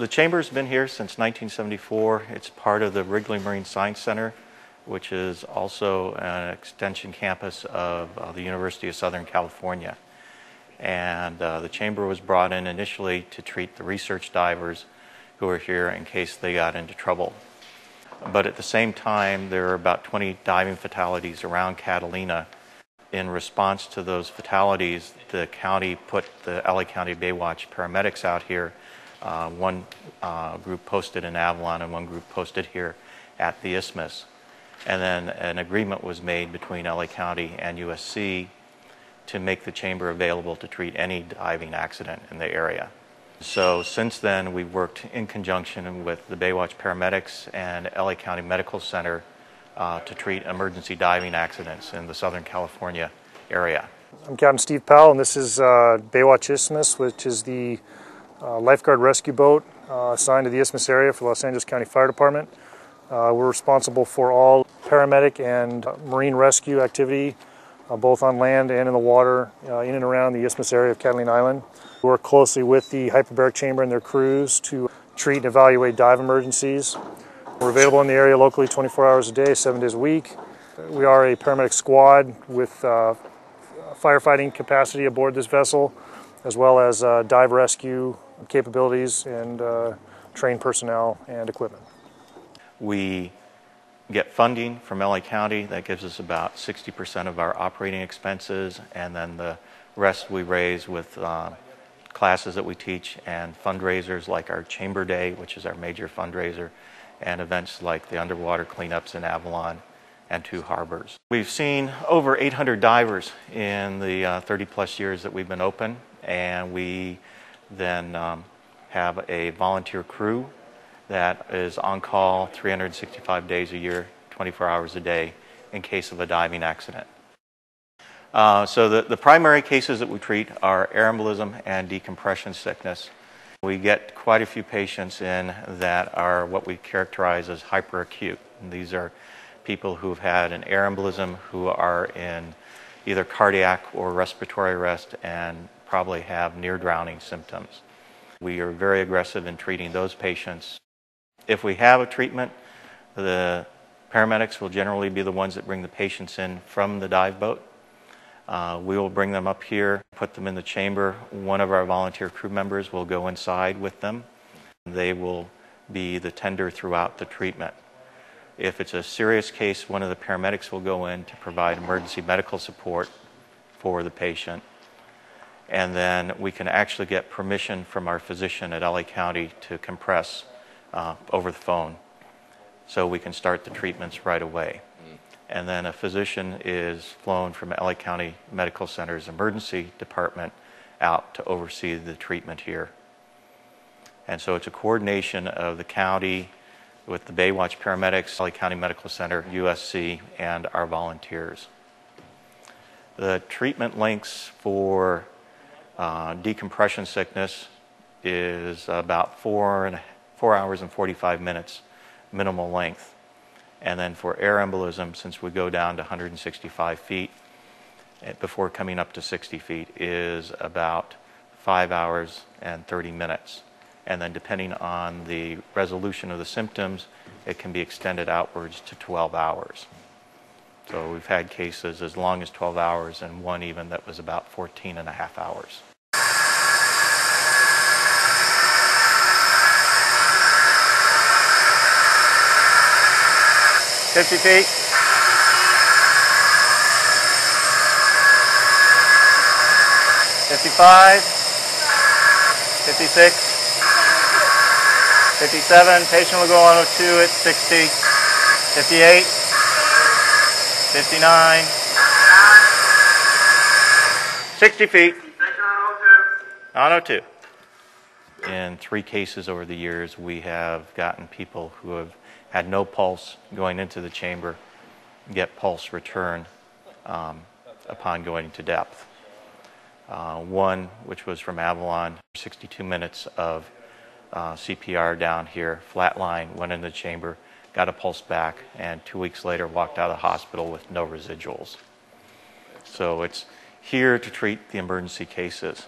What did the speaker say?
The chamber's been here since 1974. It's part of the Wrigley Marine Science Center, which is also an extension campus of uh, the University of Southern California. And uh, the chamber was brought in initially to treat the research divers who were here in case they got into trouble. But at the same time, there are about 20 diving fatalities around Catalina. In response to those fatalities, the county put the LA County Baywatch paramedics out here uh, one uh, group posted in Avalon and one group posted here at the Isthmus. And then an agreement was made between LA County and USC to make the chamber available to treat any diving accident in the area. So since then, we've worked in conjunction with the Baywatch paramedics and LA County Medical Center uh, to treat emergency diving accidents in the Southern California area. I'm Captain Steve Powell, and this is uh, Baywatch Isthmus, which is the lifeguard rescue boat uh, assigned to the Isthmus area for Los Angeles County Fire Department. Uh, we're responsible for all paramedic and marine rescue activity, uh, both on land and in the water, uh, in and around the Isthmus area of Catalina Island. We work closely with the hyperbaric chamber and their crews to treat and evaluate dive emergencies. We're available in the area locally 24 hours a day, seven days a week. We are a paramedic squad with uh, firefighting capacity aboard this vessel, as well as dive rescue capabilities and uh, trained personnel and equipment. We get funding from LA County that gives us about 60% of our operating expenses, and then the rest we raise with uh, classes that we teach and fundraisers like our Chamber Day, which is our major fundraiser, and events like the underwater cleanups in Avalon and two harbors. We've seen over 800 divers in the uh, 30 plus years that we've been open, and we then um, have a volunteer crew that is on call 365 days a year, 24 hours a day in case of a diving accident. Uh, so the, the primary cases that we treat are air embolism and decompression sickness. We get quite a few patients in that are what we characterize as hyperacute. And these are people who've had an air embolism who are in either cardiac or respiratory arrest and probably have near drowning symptoms. We are very aggressive in treating those patients. If we have a treatment, the paramedics will generally be the ones that bring the patients in from the dive boat. Uh, we will bring them up here, put them in the chamber. One of our volunteer crew members will go inside with them. They will be the tender throughout the treatment. If it's a serious case, one of the paramedics will go in to provide emergency medical support for the patient and then we can actually get permission from our physician at LA County to compress uh, over the phone so we can start the treatments right away. Mm. And then a physician is flown from LA County Medical Center's emergency department out to oversee the treatment here. And so it's a coordination of the county with the Baywatch paramedics, LA County Medical Center, USC, and our volunteers. The treatment lengths for uh, decompression sickness is about four, and, four hours and 45 minutes minimal length. And then for air embolism, since we go down to 165 feet eh, before coming up to 60 feet, is about five hours and 30 minutes. And then, depending on the resolution of the symptoms, it can be extended outwards to 12 hours. So, we've had cases as long as 12 hours, and one even that was about 14 and a half hours. 50 feet. 55, 56, 57, patient will go on O2 at 60, 58, 59, 60 feet, on O2. In three cases over the years, we have gotten people who have had no pulse going into the chamber, get pulse return um, upon going to depth. Uh, one, which was from Avalon, 62 minutes of uh, CPR down here, flatline, went in the chamber, got a pulse back, and two weeks later walked out of the hospital with no residuals. So it's here to treat the emergency cases.